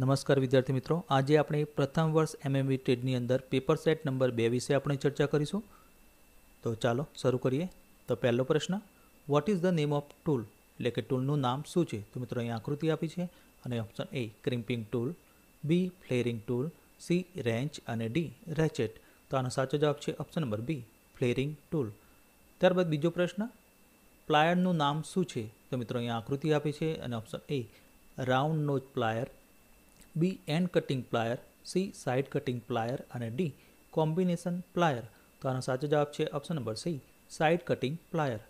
નમસ્કાર વિદ્યાર્થી મિત્રો. આજે આપણે પ્રથમ વર્ષ એમએમવી ટેડની અંદર પેપર સેટ નંબર બે વિશે આપણે ચર્ચા કરીશું. તો ચાલો શરૂ કરીએ. તો પહેલો પ્રશ્ન what is the name of tool એટલે કે ટૂલનું નામ શું છે? તો મિત્રો, અહીં આકૃતિ આપી છે અને option A crimping tool B flaring tool C wrench અને ડી રેચેટ તો આનો સાચો જવાબ છે option number B flaring tool ત્યારબાદ બીજો પ્રશ્ન પ્લાયરનું નામ શું છે? તો મિત્રો અહીંયા આકૃતિ આપી છે અને option A round nose plier B end cutting plier, C side cutting plier અને ડી કોમ્બિનેશન પ્લાયર. તો આનો સાચો જવાબ છે option number C, side cutting plier.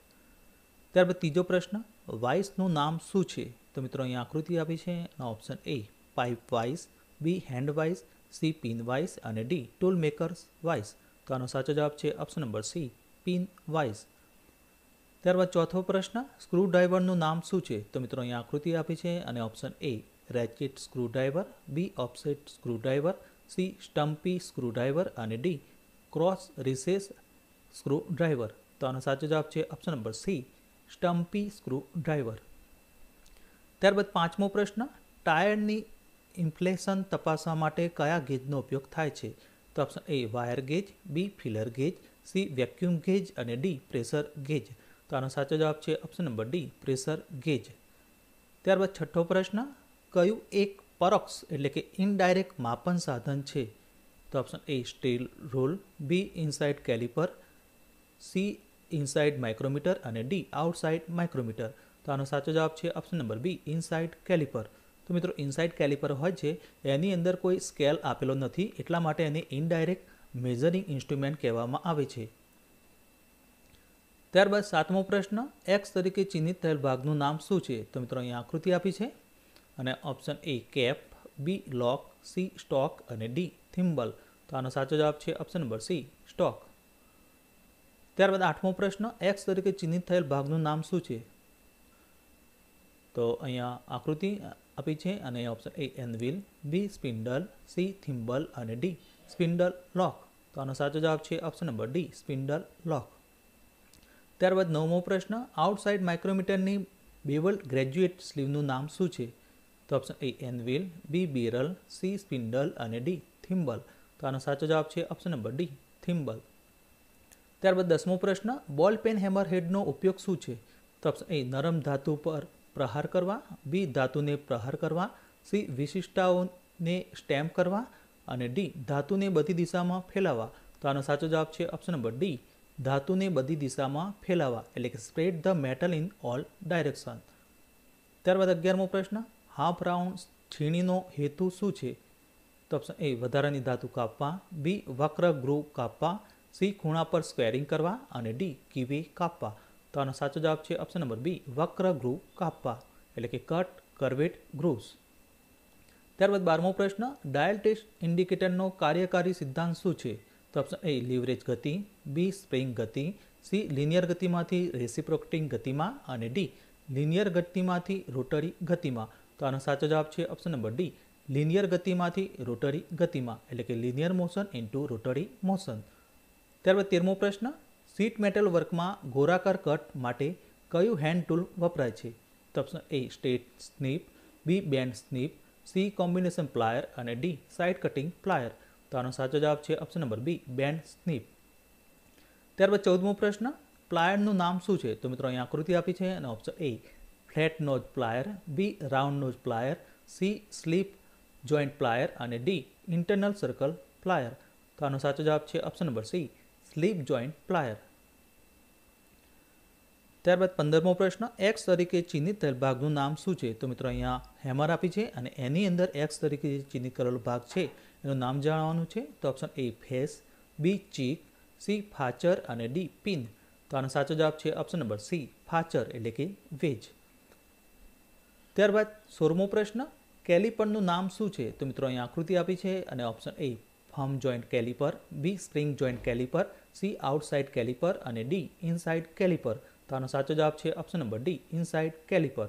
ત્યારબાદ ત્રીજો પ્રશ્ન વાઇસનું નામ શું છે? તો મિત્રો અહીંયા આકૃતિ આપી છે અને option A, pipe vice, B hand vice, C pin vice અને ડી ટૂલ મેકર્સ વાઇસ. તો આનો સાચો જવાબ છે option number C, pin vice. ત્યારબાદ ચોથો પ્રશ્ન સ્ક્રૂ ડ્રાઈવરનું નામ શું છે? તો મિત્રો અહીંયા આકૃતિ આપી છે અને option A ratchet screwdriver B offset screw driver C stumpy screw driver અને D cross recess screw driver તો આનો સાચો જવાબ છે option number C stumpy screw driver ત્યારબાદ પાંચમો પ્રશ્ન, ટાયરની ઇન્ફ્લેશન તપાસવા માટે કયા ગેજનો ઉપયોગ થાય છે? તો option A wire gauge B feeler gauge C vacuum gauge અને ડી પ્રેશર ગેજ તો આનો સાચો જવાબ છે option number D pressure gauge ત્યારબાદ છઠ્ઠો પ્રશ્ન કયું એક પરોક્ષ એટલે કે ઇનડાયરેક્ટ માપન સાધન છે? તો option A steel rule B inside calliper C inside micrometer અને ડી આઉટસાઇડ માઇક્રોમીટર તો આનો સાચો જવાબ છે option number B inside calliper તો મિત્રો ઇનસાઇડ કેલિપર હોય છે, એની અંદર કોઈ સ્કેલ આપેલો નથી, એટલા માટે એને ઇનડાયરેક્ટ મેઝરિંગ ઇન્સ્ટ્રુમેન્ટ કહેવામાં આવે છે. ત્યારબાદ સાતમો પ્રશ્ન એક્સ તરીકે ચિહ્નિત થયેલ ભાગનું નામ શું છે? તો મિત્રો, અહીંયા આકૃતિ આપી છે. અને option A cap B lock C stock અને ડી થિમ્બલ તો આનો સાચો જવાબ છે ઓપ્શન નંબર સી સ્ટોક ત્યારબાદ આઠમો પ્રશ્ન એક્સ તરીકે ચિહ્નિત થયેલ ભાગનું નામ શું છે? તો અહીંયા આકૃતિ આપી છે અને option A anvil B spindle C thimble અને ડી સ્પિન્ડલ લોક તો આનો સાચો જવાબ છે option number D spindle lock ત્યારબાદ નવમો પ્રશ્ન આઉટસાઇડ માઇક્રોમીટરની બેવલ ગ્રેજ્યુએટ સ્લીવનું નામ શું છે? તો option A anvil B barrel C spindle અને ડી થિમ્બલ તો આનો સાચો જવાબ છે ઓપ્શન નંબર ડી થિમ્બલ ત્યારબાદ દસમો પ્રશ્ન બોલ પેન હેમર હેડનો ઉપયોગ શું છે? તો ઓપ્શન એ નરમ ધાતુ પર પ્રહાર કરવા બી ધાતુને પ્રહાર કરવા સી વિશિષ્ટતાઓને સ્ટેમ્પ કરવા અને ડી ધાતુને બધી દિશામાં ફેલાવવા. તો આનો સાચો જવાબ છે ઓપ્શન નંબર ડી ધાતુને બધી દિશામાં ફેલાવવા, એટલે કે spread the metal in all direction ત્યારબાદ અગિયારમો પ્રશ્ન હાફ રાઉન્ડ છીણીનો હેતુ શું છે? તો ઓપ્શન એ વધારાની ધાતુ કાપવા, બી, વક્ર ગ્રુવ કાપવા, સી, ખૂણા પર સ્ક્વેરિંગ કરવા અને ડી, કીવે કાપવા. તો આનો સાચો જવાબ છે ઓપ્શન નંબર બી, વક્ર ગ્રુવ કાપવા, એટલે કે કટ, કરવેટ, ગ્રુવ્સ. ત્યારબાદ બારમો પ્રશ્ન, ડાયલ ટેસ્ટ ઇન્ડિકેટરનો કાર્યકારી સિદ્ધાંત શું છે? તો ઓપ્શન એ લીવરેજ ગતિ, બી, સ્પ્રિંગ ગતિ, સી, લિનિયર ગતિમાંથી રેસિપ્રોક્ટિંગ ગતિમાં અને ડી, લિનિયર ગતિમાંથી રોટરી ગતિમાં. તો આનો સાચો જવાબ છે ઓપ્શન નંબર ડી લિનિયર ગતિમાંથી રોટરી ગતિમાં, એટલે કે linear motion into rotary motion ત્યારબાદ તેરમો પ્રશ્ન સીટ મેટલ વર્કમાં ગોરાકાર કટ માટે કયું હેન્ડ ટૂલ વપરાય છે? તો option A straight snip B bend snip C combination plier અને ડી સાઇડ કટિંગ પ્લાયર તો આનો સાચો જવાબ છે option number B bend snip ત્યારબાદ ચૌદમો પ્રશ્ન પ્લાયરનું નામ શું છે? તો મિત્રો અહીં આકૃતિ આપી છે અને option A flat nose plier, B round nose plier, C slip joint plier અને ડી ઇન્ટરનલ સર્કલ પ્લાયર. તો આનો સાચો જવાબ છે option number C, slip joint plier. ત્યારબાદ પંદરમો પ્રશ્ન એક્સ તરીકે ચિહ્નિત થયેલ ભાગનું નામ શું છે? તો મિત્રો અહીંયા હેમર આપી છે અને એની અંદર એક્સ તરીકે જે ચિહ્નિત કરેલો ભાગ છે, એનું નામ જાણવાનું છે. તો option A, face, B, cheek, C, ફાચર અને ડી, પિન. તો આનો સાચો જવાબ છે ઓપ્શન નંબર સી, ફાચર, એટલે કે વેજ. ત્યારબાદ સોળમો પ્રશ્ન, કેલિપરનું નામ શું છે? તો મિત્રો અહીંયા આકૃતિ આપી છે અને option A firm joint calliper B spring joint calliper C outside calliper અને ડી ઇનસાઇડ કેલિપર તો આનો સાચો જવાબ છે option number D inside calliper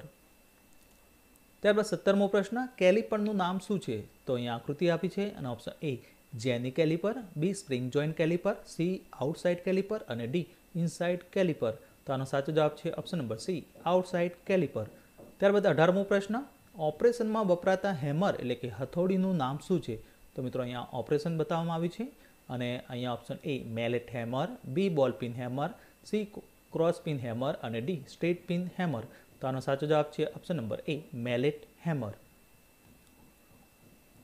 ત્યારબાદ સત્તરમો પ્રશ્ન, કેલિપરનું નામ શું છે? તો અહીંયા આકૃતિ આપી છે અને option A jenny calliper B spring joint calliper C outside calliper અને ડી ઇનસાઇડ કેલિપર તો આનો સાચો જવાબ છે option number C outside calliper ત્યારબાદ અઢારમો પ્રશ્ન, ઓપરેશનમાં વપરાતા હેમર એટલે કે હથોડીનું નામ શું છે? તો મિત્રો અહીંયા ઓપરેશન બતાવવામાં આવ્યું છે અને અહીંયા option A, mallet hammer, B, ball peen hammer, C cross peen hammer અને ડી, સ્ટ્રેટ પિન હેમર. તો આનો સાચો જવાબ છે option number A, mallet hammer.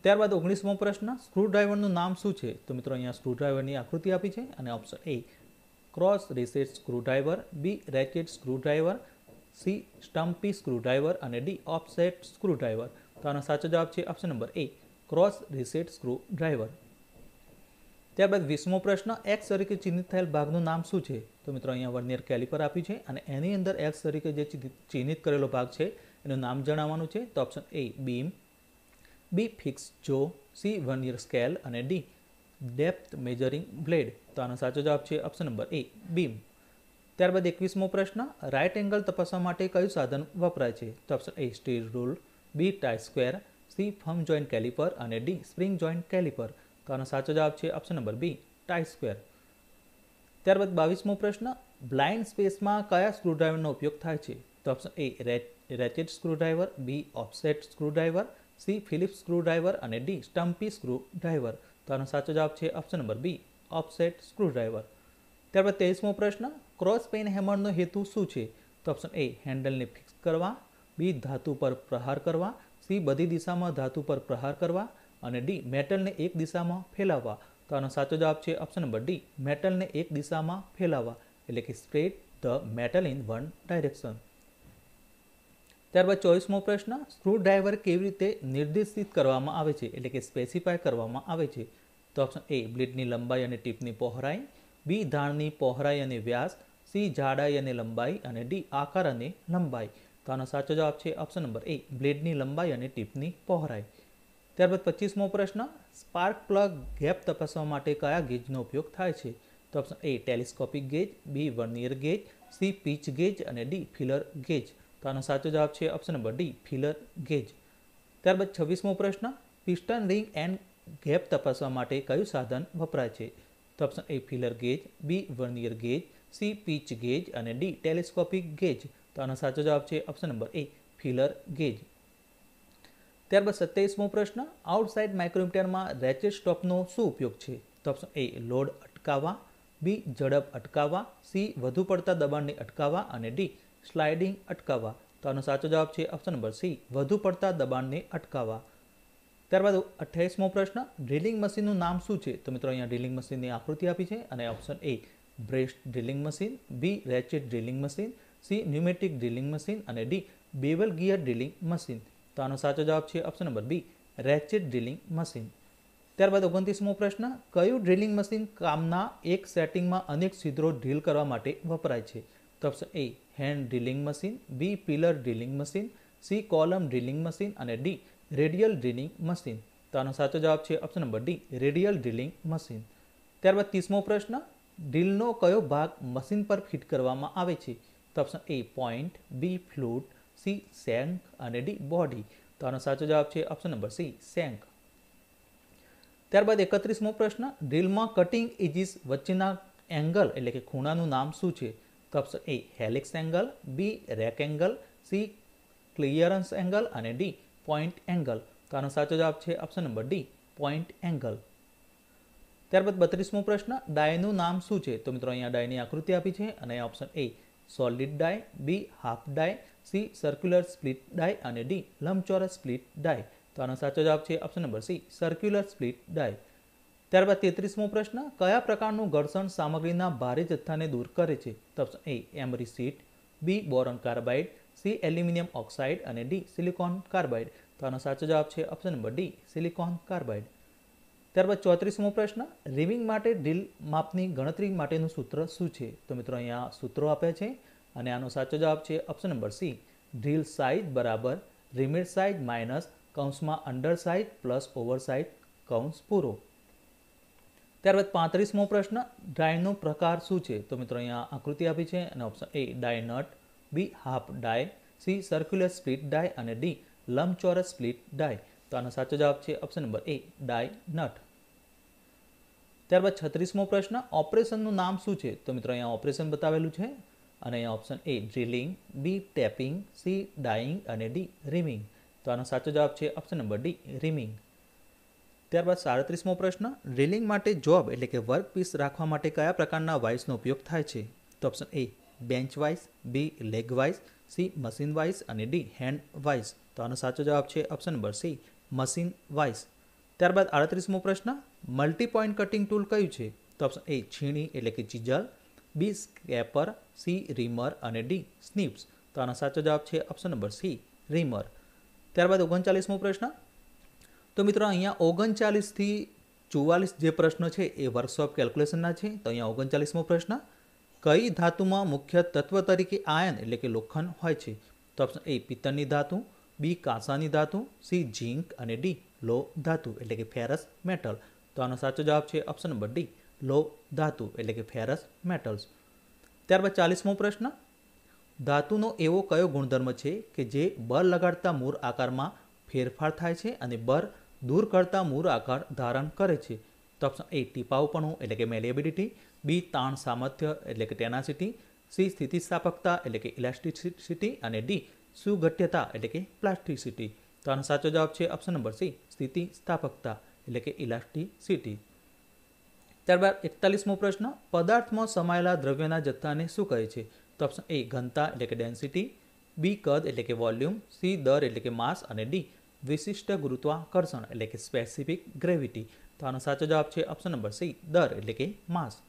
ત્યારબાદ ઓગણીસમો પ્રશ્ન સ્ક્રૂડ્રાઈવરનું નામ શું છે? તો મિત્રો અહીંયા સ્ક્રૂડ્રાઈવરની આકૃતિ આપી છે અને option A, cross recess screwdriver B, ratchet screwdriver C stumpy screwdriver અને ડી ઓફસેટ સ્ક્રૂડ્રાઈવર તો આનો સાચો જવાબ છે option number A cross recess screw driver ત્યારબાદ વીસમો પ્રશ્ન એક્સ તરીકે ચિહ્નિત થયેલ ભાગનું નામ શું છે? તો મિત્રો અહીંયા વર્નિયર કેલિપર આપ્યું છે અને એની અંદર એક્સ તરીકે જે ચિહ્નિત કરેલો ભાગ છે, એનું નામ જણાવવાનું છે. તો option A beam B fix jaw. C vernier scale અને ડી ડેપ્થ મેજરિંગ બ્લેડ તો આનો સાચો જવાબ છે ઓપ્શન નંબર એ બીમ ત્યારબાદ એકવીસમો પ્રશ્ન રાઇટ એંગલ તપાસવા માટે કયું સાધન વપરાય છે? તો option A steel rule B try square C firm joint caliper અને ડી સ્પ્રિંગ જોઈન્ટ કેલિપર તો આનો સાચો જવાબ છે option number B try square ત્યારબાદ બાવીસમો પ્રશ્ન બ્લાઇન્ડ સ્પેસમાં કયા સ્ક્રૂડ્રાઈવરનો ઉપયોગ થાય છે? તો option A ratchet screwdriver B offset screwdriver C Phillips screwdriver અને ડી સ્ટમ્પી સ્ક્રૂડ્રાઈવર તો આનો સાચો જવાબ છે option number B offset screwdriver ત્યારબાદ તેવીસમો પ્રશ્ન ક્રોસ પેઇન હેમરનો હેતુ શું છે? તો ઓપ્શન એ, હેન્ડલને ફિક્સ કરવા, બી, ધાતુ પર પ્રહાર કરવા, સી, બધી દિશામાં ધાતુ પર પ્રહાર કરવા, અને ડી, મેટલને એક દિશામાં ફેલાવવા. તો આનો સાચો જવાબ છે ઓપ્શન નંબર ડી, મેટલને એક દિશામાં ફેલાવવા, એટલે કે spread the metal in one direction. ત્યારબાદ ચોવીસમો પ્રશ્ન સ્ક્રૂ ડ્રાઈવર કેવી રીતે નિર્દેશિત કરવામાં આવે છે? એટલે કે સ્પેસિફાય કરવામાં આવે છે. તો ઓપ્શન એ, બ્લેડની લંબાઈ અને ટીપની પહોળાઈ, બી, ધાણની પહોળાઈ અને વ્યાસ સી જાડાઈ અને લંબાઈ અને ડી આકાર અને લંબાઈ. તો આનો સાચો જવાબ છે ઓપ્શન નંબર એ બ્લેડની લંબાઈ અને ટીપની પહોળાઈ. ત્યારબાદ પચીસમો પ્રશ્ન સ્પાર્ક પ્લગ ગેપ તપાસવા માટે કયા ગેજનો ઉપયોગ થાય છે? તો option A telescopic gauge B vernier gauge C pitch gauge અને ડી ફિલર ગેજ તો આનો સાચો જવાબ છે option number D feeler gauge ત્યારબાદ છવ્વીસમો પ્રશ્ન પિસ્ટન રિંગ એન્ડ ગેપ તપાસવા માટે કયું સાધન વપરાય છે? તો option A feeler gauge B vernier gauge C pitch gauge અને ડી ટેલિસ્કોપિક ગેજ. તો આનો સાચો જવાબ છે option number A, feeler gauge. ત્યારબાદ સત્યાવીસમો પ્રશ્ન, આઉટસાઇડ માઇક્રોમીટરમાં રેચેટ સ્ટોપનો શું ઉપયોગ છે? તો ઓપ્શન એ, લોડ અટકાવવા, બી, ઝડપ અટકાવવા, સી, વધુ પડતા દબાણને અટકાવવા અને ડી, સ્લાઇડિંગ અટકાવવા. તો આનો સાચો જવાબ છે ઓપ્શન નંબર સી, વધુ પડતા દબાણને અટકાવવા. ત્યારબાદ અઠ્યાવીસમો પ્રશ્ન, ડ્રિલિંગ મશીનનું નામ શું છે? તો મિત્રો, અહીંયા ડ્રિલિંગ મશીનની આકૃતિ આપી છે અને option A breast drilling machine, B ratchet drilling machine, C pneumatic drilling machine અને D bevel gear drilling machine. તો આનો સાચો જવાબ છે option number B ratchet drilling machine. ત્યારબાદ ઓગણત્રીસમો પ્રશ્ન, કયું ડ્રિલિંગ મશીન કામના એક સેટિંગમાં અનેક છિદ્રો ડ્રીલ કરવા માટે વપરાય છે? તો option A hand drilling machine B pillar drilling machine C column drilling machine અને ડી રેડિયલ ડ્રિલિંગ મશીન તો આનો સાચો જવાબ છે option number D radial drilling machine ત્યારબાદ ત્રીસમો પ્રશ્ન ડ્રીલનો કયો ભાગ મશીન પર ફિટ કરવામાં આવે છે? તો option A point B flute C shank અને ડી બોડી તો આનો સાચો જવાબ છે ઓપ્શન નંબર સી સેન્ક ત્યારબાદ એકત્રીસમો પ્રશ્ન ડ્રીલમાં કટિંગ એજીસ વચ્ચેના એંગલ એટલે કે ખૂણાનું નામ શું છે? તો option A helix angle B rake angle C clearance angle અને ડી પોઈન્ટ એંગલ તો આનો સાચો જવાબ છે option number D point angle ત્યારબાદ બત્રીસમો પ્રશ્ન, ડાયનું નામ શું છે? તો મિત્રો અહીંયા ડાયની આકૃતિ આપી છે અને option A solid die B half die C circular split die અને ડી લંબચોરસ સ્પ્લિટ ડાય તો આનો સાચો જવાબ છે option number C circular split die ત્યારબાદ તેત્રીસમો પ્રશ્ન, કયા પ્રકારનું ઘર્ષણ સામગ્રીના ભારે જથ્થાને દૂર કરે છે? તો option A emery sheet B boron carbide C aluminium oxide અને ડી સિલિકોન કાર્બાઇડ તો આનો સાચો જવાબ છે option number D silicon carbide ત્યારબાદ ચોત્રીસમો પ્રશ્ન, રિવિંગ માટે ડ્રીલ માપની ગણતરી માટેનું સૂત્ર શું છે? તો મિત્રો અહીંયા સૂત્રો આપ્યા છે અને આનો સાચો જવાબ છે option number C drill size બરાબર રિમિડ સાઇઝ માઇનસ કૌંસમાં under size plus over size કૌંસ પૂરો. ત્યારબાદ પાંત્રીસમો પ્રશ્ન, ડાયનો પ્રકાર શું છે? તો મિત્રો અહીંયા આકૃતિ આપી છે અને option A, die nut, B half die, C circular split die અને ડી લંબચોરસ સ્પ્લિટ ડાય. તો આનો સાચો જવાબ છે option number A, die nut. ત્યારબાદ છત્રીસમો પ્રશ્ન, ઓપરેશનનું નામ શું છે? તો મિત્રો, અહીંયા ઓપરેશન બતાવેલું છે અને અહીંયા option A drilling B tapping C dieing અને ડી રિમિંગ તો આનો સાચો જવાબ છે ઓપ્શન નંબર ડી રીમિંગ ત્યારબાદ સાડત્રીસમો પ્રશ્ન ડ્રિલિંગ માટે જોબ એટલે કે વર્ક પીસ રાખવા માટે કયા પ્રકારના વાઇસનો ઉપયોગ થાય છે? તો option A bench vice B leg vice C machine vice અને ડી હેન્ડ વાઇસ તો આનો સાચો જવાબ છે option number C machine vice ત્યારબાદ આડત્રીસમો પ્રશ્ન મલ્ટી પોઈન્ટ કટિંગ ટૂલ કયું છે? તો ઓપ્શન એ છીણી, એટલે કે ચીજલ. બી સ્કેપર. સી રીમર. અને ડી સ્નીપ્સ તો આનો સાચો જવાબ છે ઓપ્શન નંબર સી રીમર. ત્યારબાદ ઓગણચાલીસમો પ્રશ્ન, તો મિત્રો અહીંયા ઓગણચાલીસથી ચુવાલીસ જે પ્રશ્નો છે એ વર્કશોપ કેલ્ક્યુલેશનના છે. તો અહીંયા ઓગણચાલીસમો પ્રશ્ન, કઈ ધાતુમાં મુખ્ય તત્વ તરીકે આયન, એટલે કે લોખંડ, હોય છે? તો ઓપ્શન એ પિત્તળની ધાતુ. બી કાંસાની ધાતુ. C zinc. અને ડી લો ધાતુ એટલે કે ફેરસ મેટલ તો આનો સાચો જવાબ છે ઓપ્શન નંબર ડી લો ધાતુ એટલે કે ફેરસ મેટલ્સ ત્યારબાદ ચાલીસમો પ્રશ્ન. ધાતુનો એવો કયો ગુણધર્મ છે કે જે બળ લગાડતા મૂળ આકારમાં ફેરફાર થાય છે અને બળ દૂર કરતા મૂળ આકાર ધારણ કરે છે? તો ઓપ્શન એ ટીપાઉપણું એટલે કે મેલેબિલિટી બી તાણ સામર્થ્ય એટલે કે ટેનાસિટી સી સ્થિતિસ્થાપકતા એટલે કે ઇલાસ્ટિસિટી અને ડી સુગઠ્યતા એટલે કે પ્લાસ્ટિસિટી તો આનો સાચો જવાબ છે ઓપ્શન નંબર સી સ્થિતિ સ્થાપકતા, એટલે કે ઇલાસ્ટિસિટી ત્યારબાદ એકતાલીસમો પ્રશ્ન, પદાર્થમાં સમાયેલા દ્રવ્યના જથ્થાને શું કહે છે? તો ઓપ્શન એ ઘનતા, એટલે કે ડેન્સિટી બી કદ, એટલે કે વોલ્યુમ સી દર, એટલે કે માસ અને ડી વિશિષ્ટ ગુરુત્વાકર્ષણ, એટલે કે સ્પેસિફિક ગ્રેવિટી તો આનો સાચો જવાબ છે ઓપ્શન નંબર સી દર, એટલે કે માસ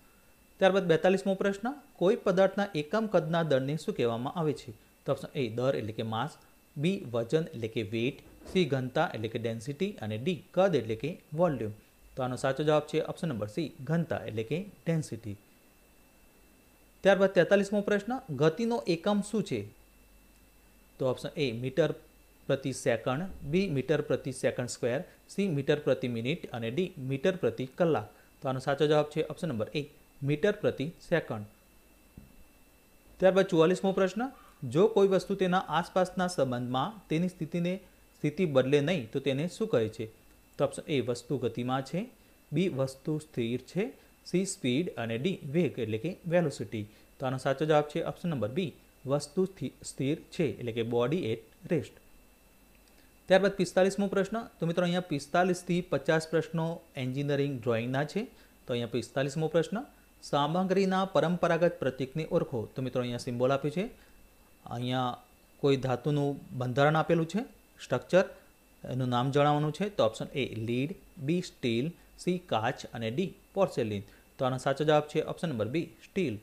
ત્યારબાદ બેતાલીસમો પ્રશ્ન, કોઈ પદાર્થના એકમ કદના દરને શું કહેવામાં આવે છે? તો ઓપ્શન એ દર, એટલે કે માસ બી વજન, એટલે કે વેઇટ સી ઘનતા એટલે કે ડેન્સિટી અને ડી કદ એટલે કે વોલ્યુમ. તો આનો સાચો જવાબ છે ઓપ્શન નંબર સી, ઘનતા એટલે કે ડેન્સિટી ત્યારબાદ તેતાલીસમો પ્રશ્ન, ગતિનો એકમ શું છે? તો ઓપ્શન એ મીટર પ્રતિ સેકન્ડ બી મીટર પ્રતિ સેકન્ડ સ્ક્વેર સી મીટર પ્રતિ મિનિટ અને ડી મીટર પ્રતિ કલાક. તો આનો સાચો જવાબ છે ઓપ્શન નંબર એ મીટર પ્રતિ સેકન્ડ. ત્યારબાદ ચુવાલીસમો પ્રશ્ન, જો કોઈ વસ્તુ તેના આસપાસના સંબંધમાં તેની સ્થિતિને સ્થિતિ બદલે નહીં તો તેને શું કહે છે? તો ઓપ્શન એ વસ્તુ ગતિમાં છે. બી વસ્તુ સ્થિર છે. સી સ્પીડ અને ડી વેગ એટલે કે વેલોસિટી તો આનો સાચો જવાબ છે ઓપ્શન નંબર બી વસ્તુ સ્થિર છે એટલે કે બોડી એટ રેસ્ટ ત્યારબાદ પિસ્તાલીસમો પ્રશ્ન. તો મિત્રો અહીંયા પિસ્તાલીસથી પચાસ પ્રશ્નો એન્જિનિયરિંગ ડ્રોઈંગના છે. તો અહીંયા પિસ્તાલીસમો પ્રશ્ન. સામગ્રીના પરંપરાગત પ્રતીકને ઓળખો. તો મિત્રો અહીંયા સિમ્બોલ આપ્યું છે. અહીંયા કોઈ ધાતુનું બંધારણ આપેલું છે. સ્ટ્રક્ચર એનું નામ જણાવવાનું છે. તો option A lead B steel C કાચ. અને ડી પોર્સેલિન તો આનો સાચો જવાબ છે ઓપ્શન નંબર બી સ્ટીલ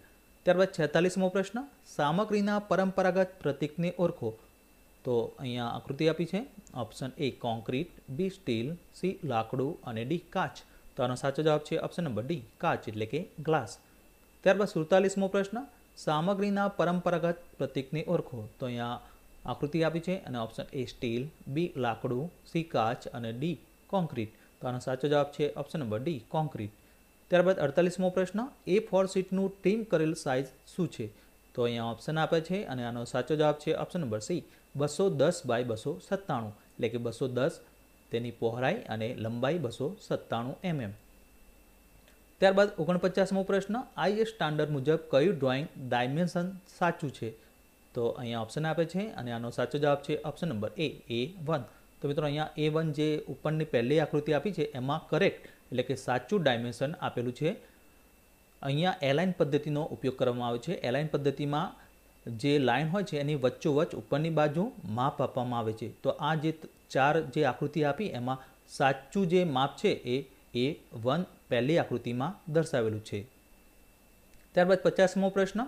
ત્યારબાદ છેતાલીસમો પ્રશ્ન, સામગ્રીના પરંપરાગત પ્રતીકને ઓળખો. તો અહીંયા આકૃતિ આપી છે. Option A concrete B steel C લાકડું. અને ડી કાચ. તો આનો સાચો જવાબ છે ઓપ્શન નંબર ડી કાચ, એટલે કે ગ્લાસ ત્યારબાદ સુડતાલીસમો પ્રશ્ન, સામગ્રીના પરંપરાગત પ્રતીકને ઓળખો. તો અહીંયા આકૃતિ આપી છે અને ઓપ્શન એ સ્ટીલ બી લાકડું સી કાચ અને ડી કોન્ક્રીટ તો આનો સાચો જવાબ છે ઓપ્શન નંબર ડી કોન્ક્રીટ ત્યારબાદ અડતાલીસમો પ્રશ્ન એ ફોર સીટનું ટ્રીમ કરેલ સાઇઝ શું છે? તો અહીંયા ઓપ્શન આપે છે અને આનો સાચો જવાબ છે ઓપ્શન નંબર સી બસો દસ બાય બસો સત્તાણું. એટલે કે બસો દસ, તેની પહોળાઈ અને લંબાઈ બસો સત્તાણું એમએમ ત્યારબાદ ઓગણપચાસમો પ્રશ્ન આઈએસ સ્ટાન્ડર્ડ મુજબ કયું ડ્રોઈંગ ડાયમેન્શન સાચું છે? તો અહીંયા ઓપ્શન આપે છે અને આનો સાચો જવાબ છે option number A A one તો મિત્રો અહીંયા એ વન જે ઉપરની પહેલી આકૃતિ આપી છે, એમાં કરેક્ટ એટલે કે સાચું ડાયમેન્શન આપેલું છે. અહીંયા એલાઇન પદ્ધતિનો ઉપયોગ કરવામાં આવે છે. એલાઇન પદ્ધતિમાં જે લાઇન હોય છે, એની વચ્ચોવચ્ચ ઉપરની બાજુ માપ આપવામાં આવે છે. તો આ જે ચાર જે આકૃતિ આપી, એમાં સાચું જે માપ છે એ એ વન પહેલી આકૃતિમાં દર્શાવેલું છે. ત્યારબાદ પચાસમો પ્રશ્ન.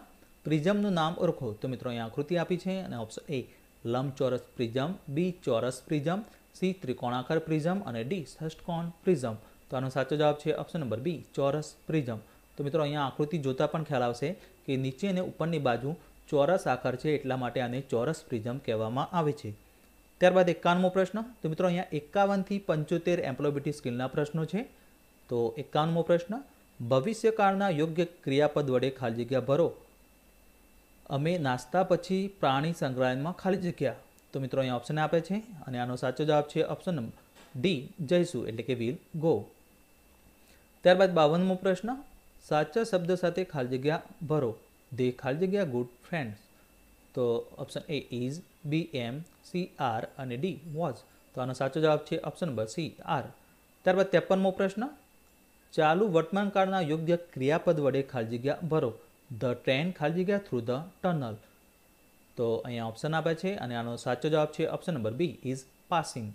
પ્રિઝમનું નામ ઓળખો. તો મિત્રો અહીંયા આકૃતિ આપી છે અને ઓપ્શન એ લંબચોરસ પ્રિઝમ બી ચોરસ પ્રિઝમ સી ત્રિકોણાકાર પ્રિઝમ અને ડી ષષ્ટકોણ પ્રિઝમ. તો આનો સાચો જવાબ છે ઓપ્શન નંબર બી ચોરસ પ્રિઝમ. તો મિત્રો, અહીંયા આકૃતિ જોતાં પણ ખ્યાલ આવશે કે નીચે અને ઉપરની બાજુ ચોરસ આકાર છે એટલા માટે આને ચોરસ પ્રિઝમ કહેવામાં આવે છે. ત્યારબાદ એકાવનમો પ્રશ્ન. તો મિત્રો, અહીંયા એકાવનથી પંચોતેર એમ્પ્લોયબિલિટી સ્કિલના પ્રશ્નો છે. તો એકાવનમો પ્રશ્ન. ભવિષ્યકાળના યોગ્ય ક્રિયાપદ વડે ખાલી જગ્યા ભરો. અમે નાસ્તા પછી પ્રાણી સંગ્રહાલયમાં ખાલી જગ્યા. તો મિત્રો અહીંયા ઓપ્શન આપે છે અને આનો સાચો જવાબ છે ઓપ્શન નંબર ડી જઈશું એટલે કે વિલ ગો ત્યારબાદ બાવનમો પ્રશ્ન, સાચા શબ્દ સાથે ખાલી જગ્યા ભરો. દે ખાલી જગ્યા ગુડ ફ્રેન્ડ્સ તો option A is B am C are અને ડી વોઝ તો આનો સાચો જવાબ છે ઓપ્શન નંબર સી આર ત્યારબાદ ત્રેપનમો પ્રશ્ન, ચાલુ વર્તમાન કાળના યોગ્ય ક્રિયાપદ વડે ખાલી જગ્યા ભરો. ધ ટ્રેન ખાલી જગ્યા થ્રુ ધ ટનલ તો અહીંયા ઓપ્શન આપે છે અને આનો સાચો જવાબ છે option number B is passing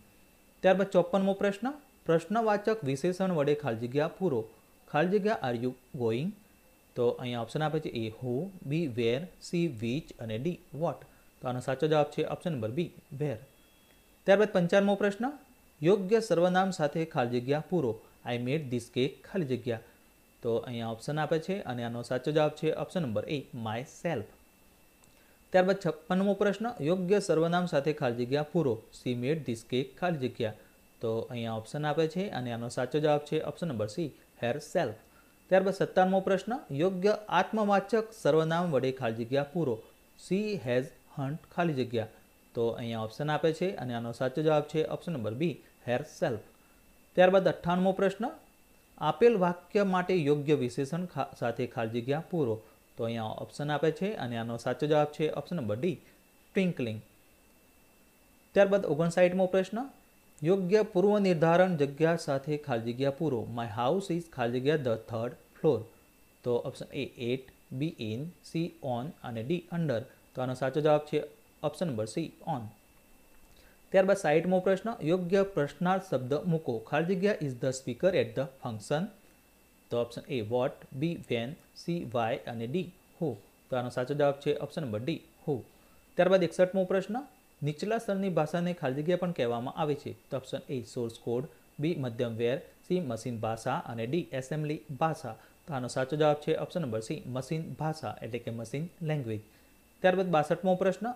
ત્યારબાદ ચોપનમો પ્રશ્ન, પ્રશ્નવાચક વિશેષણ વડે ખાલી જગ્યા પૂરો. ખાલી જગ્યા આર યુ ગોઈંગ તો અહીંયા ઓપ્શન આપે છે A who B where C which અને ડી વોટ તો આનો સાચો જવાબ છે ઓપ્શન નંબર બી વેર ત્યારબાદ પંચાણમો પ્રશ્ન, યોગ્ય સર્વનામ સાથે ખાલી જગ્યા પૂરો. આઈ મેડ ધીસ કેક ખાલી જગ્યા. તો અહીંયા ઓપ્શન આપે છે અને આનો સાચો જવાબ છે option number A myself ત્યારબાદ છપ્પનમો પ્રશ્ન, યોગ્ય સર્વનામ સાથે ખાલી જગ્યા પૂરો. સી મેડ ધીસ કેક ખાલી જગ્યા. તો અહીંયા ઓપ્શન આપે છે અને આનો સાચો જવાબ છે option number C herself ત્યારબાદ સત્તાવનમો પ્રશ્ન, યોગ્ય આત્મવાચક સર્વનામ વડે ખાલી જગ્યા પૂરો. સી હેઝ હન્ટ ખાલી જગ્યા. તો અહીંયા ઓપ્શન આપે છે અને આનો સાચો જવાબ છે option number B herself ત્યારબાદ અઠ્ઠાણમો પ્રશ્ન આપેલ વાક્ય માટે યોગ્ય વિશેષણ સાથે ખાલી જગ્યા પૂરો. તો અહીંયા ઓપ્શન આપે છે અને આનો સાચો જવાબ છે ઓપ્શન નંબર ડી ટ્વિંકલિંગ ત્યારબાદ ઓગણસાઠમો પ્રશ્ન, યોગ્ય પૂર્વ નિર્ધારણ જગ્યા સાથે ખાલી જગ્યા પૂરો. માય હાઉસ ઇઝ ખાલી જગ્યા ધ થર્ડ ફ્લોર તો option A at B in C on અને ડી અંડર તો આનો સાચો જવાબ છે ઓપ્શન નંબર સી ઓન ત્યારબાદ સાઈઠમો પ્રશ્ન, યોગ્ય પ્રશ્નાર્થ શબ્દ મૂકો. ખાલી જગ્યા is the speaker at the function તો option A what B when C why અને ડી હુ તો આનો સાચો જવાબ છે ઓપ્શન નંબર ડી હુ ત્યારબાદ એકસઠમો પ્રશ્ન, નીચલા સ્તરની ભાષાને ખાલી જગ્યા પણ કહેવામાં આવે છે. તો option A source code B મધ્યમ વેર. સી મશીન ભાષા અને ડી એસેમ્બલી ભાષા. તો આનો સાચો જવાબ છે ઓપ્શન નંબર સી મશીન ભાષા, એટલે કે મશીન લેંગ્વેજ ત્યારબાદ બાસઠમો પ્રશ્ન,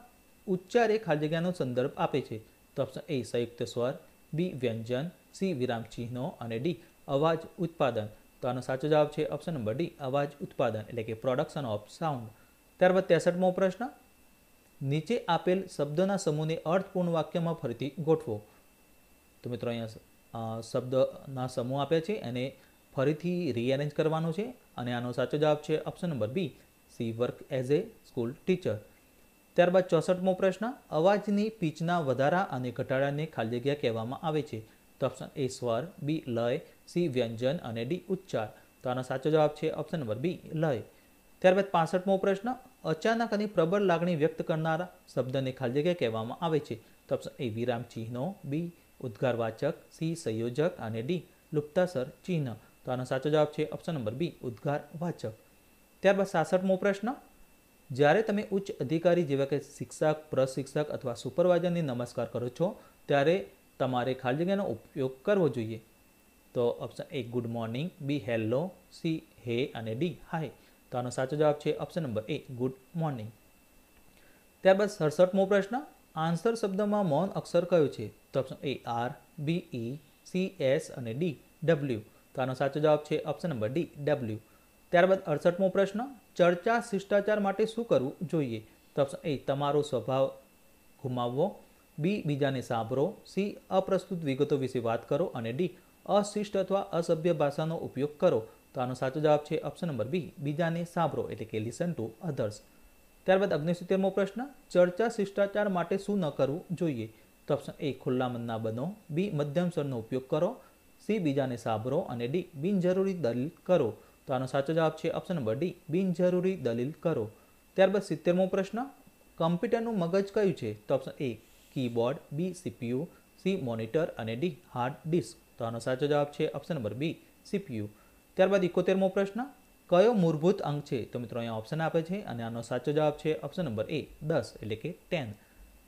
ઉચ્ચાર એ ખાલી જગ્યાનો સંદર્ભ આપે છે. તો ઓપ્શન એ સંયુક્ત સ્વર, બી વ્યંજન, સી વિરામ ચિહ્નો અને ડી અવાજ ઉત્પાદન. તો આનો સાચો જવાબ છે ઓપ્શન નંબર ડી, અવાજ ઉત્પાદન, એટલે કે પ્રોડક્શન ઓફ સાઉન્ડ ત્યારબાદ ત્રેસઠમો પ્રશ્ન, નીચે આપેલ શબ્દના સમૂહને અર્થપૂર્ણ વાક્યમાં ફરીથી ગોઠવો. તો મિત્રો અહીંયા શબ્દના સમૂહ આપ્યા છે, એને ફરીથી રીએરેન્જ કરવાનો છે, અને આનો સાચો જવાબ છે option number B, she work as a school teacher. ત્યારબાદ ચોસઠમો પ્રશ્ન, અવાજની પીચના વધારા અને ઘટાડાને ખાલી જગ્યા કહેવામાં આવે છે. તો ઓપ્શન એ સ્વર. બી લય. સી વ્યંજન. અને ડી ઉચ્ચાર. તો આનો સાચો જવાબ છે ઓપ્શન નંબર બી લય. ત્યારબાદ પાસઠમો પ્રશ્ન, અચાનક અને પ્રબળ લાગણી વ્યક્ત કરનારા શબ્દને ખાલી જગ્યા કહેવામાં આવે છે. તો ઓપ્શન એ વિરામ ચિહ્નો. બી ઉદ્ગારવાચક. સી સંયોજક. અને ડી લુપ્તાસર ચિહ્ન. તો આનો સાચો જવાબ છે ઓપ્શન નંબર બી ઉદ્ગારવાચક. ત્યારબાદ સાસઠમો પ્રશ્ન જ્યારે તમે ઉચ્ચ અધિકારી જેવા કે શિક્ષક, પ્રશિક્ષક અથવા સુપરવાઇઝરને નમસ્કાર કરો છો, ત્યારે તમારે ખાલી જગ્યાનો ઉપયોગ કરવો જોઈએ. તો option A good morning B hello C hey અને ડી હાય તો આનો સાચો જવાબ છે option number A good morning ત્યારબાદ સડસઠમો પ્રશ્ન, આન્સર શબ્દમાં મૌન અક્ષર કયો છે? તો option A R B E C S અને ડી ડબલ્યુ તો આનો સાચો જવાબ છે ઓપ્શન નંબર ડી ડબલ્યુ ત્યારબાદ અડસઠમો પ્રશ્ન, ચર્ચા શિષ્ટાચાર માટે શું કરવું જોઈએ? તો ઓપ્શન એ તમારો સ્વભાવ ગુમાવવો. બી બીજાને સાંભળો. સી અપ્રસ્તુત વિગતો વિશે વાત કરો. અને ડી અશિષ્ટ અથવા અસભ્ય ભાષાનો ઉપયોગ કરો. તો આનો સાચો જવાબ છે ઓપ્શન નંબર બી બીજાને સાંભળો, એટલે કે લિસન ટુ અધર્સ ત્યારબાદ અગ્નિસિત્તેરમો પ્રશ્ન, ચર્ચા શિષ્ટાચાર માટે શું ન કરવું જોઈએ? તો ઓપ્શન એ ખુલ્લા મનના બનો. બી મધ્યમ સ્વરનો ઉપયોગ કરો. સી બીજાને સાંભળો. અને ડી બિનજરૂરી દલીલ કરો. તો આનો સાચો જવાબ છે ઓપ્શન નંબર ડી બિનજરૂરી દલીલ કરો. ત્યારબાદ સિત્તેરમો પ્રશ્ન. કમ્પ્યુટરનું મગજ કયું છે? તો option A keyboard B CPU C monitor અને ડી હાર્ડ ડિસ્ક તો આનો સાચો જવાબ છે ઓપ્શન નંબર બી સીપીયુ ત્યારબાદ ઇકોતેરમો પ્રશ્ન. કયો મૂળભૂત અંક છે? તો મિત્રો અહીંયા ઓપ્શન આપે છે અને આનો સાચો જવાબ છે ઓપ્શન નંબર એ દસ, એટલે કે ટેન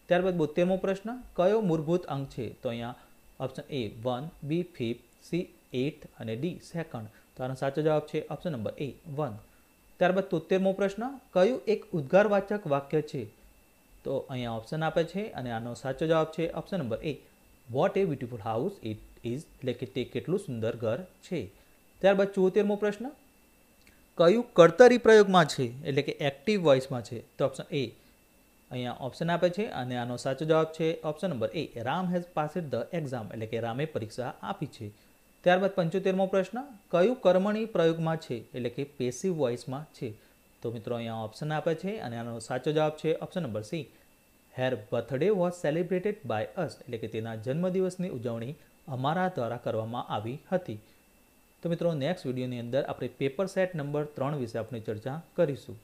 ત્યારબાદ બોતેરમો પ્રશ્ન. કયો મૂળભૂત અંક છે? તો અહીંયા option A one B fifth C eight અને ડી સેકન્ડ તો આનો સાચો જવાબ છે ઓપ્શન નંબર એ વન ત્યારબાદ તોતેરમો પ્રશ્ન, કયું એક ઉદ્ગારવાચક વાક્ય છે? તો અહીંયા ઓપ્શન આપે છે અને આનો સાચો જવાબ છે option number A what a beautiful house it is એટલે કે તે કેટલું સુંદર ઘર છે. ત્યારબાદ ચોતેરમો પ્રશ્ન, કયું કર્તરી પ્રયોગમાં છે? એટલે કે એક્ટિવ વોઇસમાં છે. તો ઓપ્શન એ અહીંયા ઓપ્શન આપે છે અને આનો સાચો જવાબ છે option number A Ram has passed the exam એટલે કે રામે પરીક્ષા આપી છે. ત્યારબાદ પંચોતેરમો પ્રશ્ન, કયું કર્મણી પ્રયોગમાં છે? એટલે કે પેસિવ વોઇસમાં છે. તો મિત્રો અહીંયા ઓપ્શન આપે છે અને આનો સાચો જવાબ છે option number C her birthday was celebrated by us એટલે કે તેના જન્મદિવસની ઉજવણી અમારા દ્વારા કરવામાં આવી હતી. તો મિત્રો નેક્સ્ટ વિડીયોની અંદર આપણે પેપર સેટ નંબર ત્રણ વિશે આપણે ચર્ચા કરીશું.